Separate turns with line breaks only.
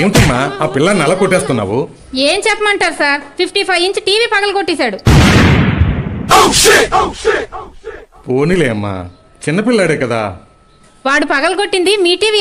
ఏమిటమ్మా? ఆ పిల్లని అలా కొట్టేస్తున్నావు?
ఏం చెప్పమంటారు sir? Fifty five inch TV పగల కొట్టేశాడు.
పోనీలే అమ్మా. చిన్నపిల్లాడే కదా.
వాడు పగలగొట్టింది మీ టీవీ